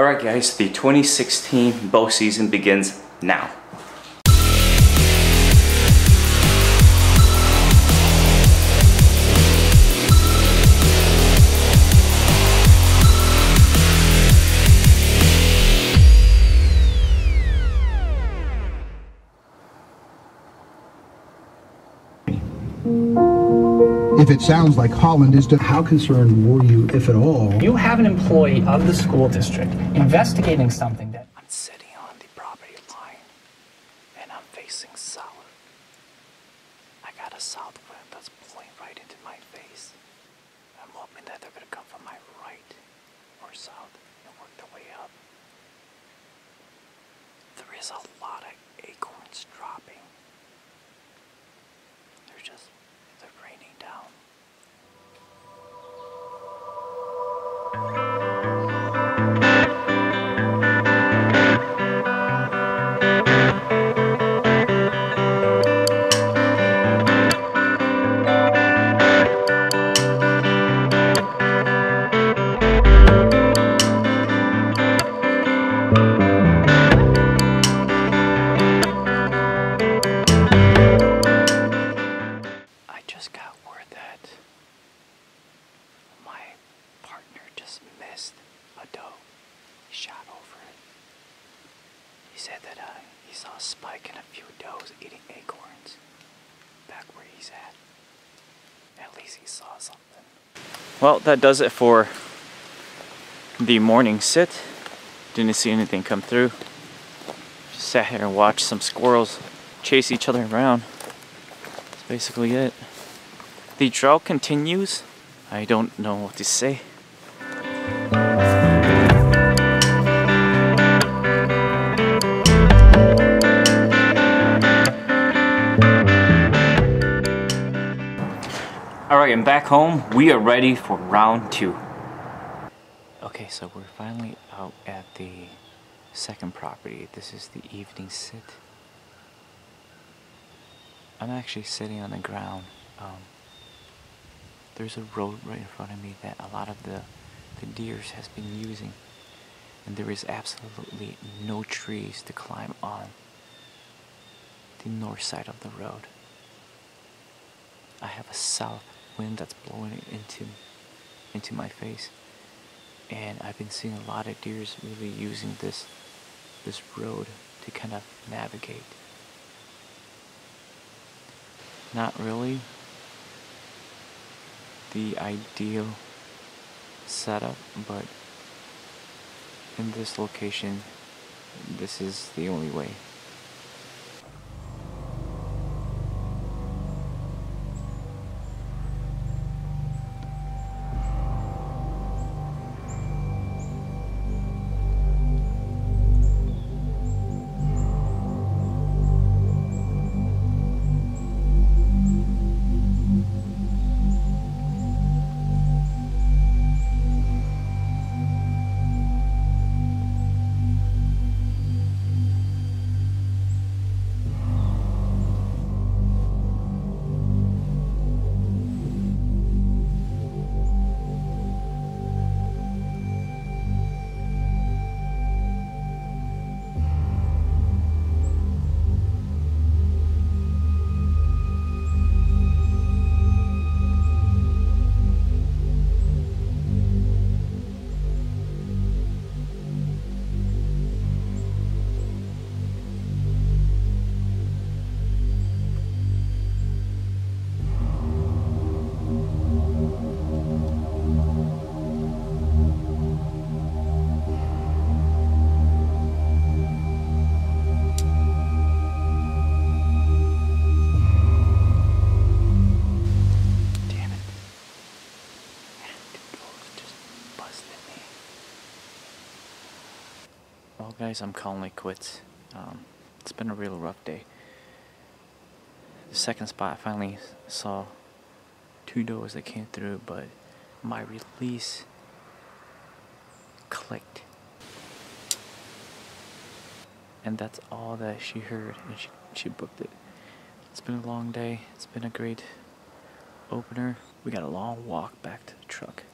Alright guys, the 2016 bow season begins now. If it sounds like Holland is, to, how concerned were you, if at all? You have an employee of the school district investigating something that. I'm sitting on the property line and I'm facing south. I got a south wind that's blowing right into my face. I'm hoping that they're gonna come from my right or south and work their way up. There is a lot of acorns dropping. They're just, a doe. He shot over it. He said that uh, he saw a spike and a few does eating acorns back where he's at. At least he saw something. Well, that does it for the morning sit. Didn't see anything come through. Just sat here and watched some squirrels chase each other around. That's basically it. The drought continues. I don't know what to say. Alright, I'm back home. We are ready for round two. Okay, so we're finally out at the second property. This is the evening sit. I'm actually sitting on the ground. Um, there's a road right in front of me that a lot of the, the deers has been using. And there is absolutely no trees to climb on the north side of the road. I have a south wind that's blowing into into my face. And I've been seeing a lot of deers really using this this road to kind of navigate. Not really the ideal setup, but in this location, this is the only way. Well, guys, I'm calling it quits. Um, it's been a real rough day. The second spot, I finally saw two doors that came through, but my release clicked. And that's all that she heard, and she, she booked it. It's been a long day. It's been a great opener. We got a long walk back to the truck.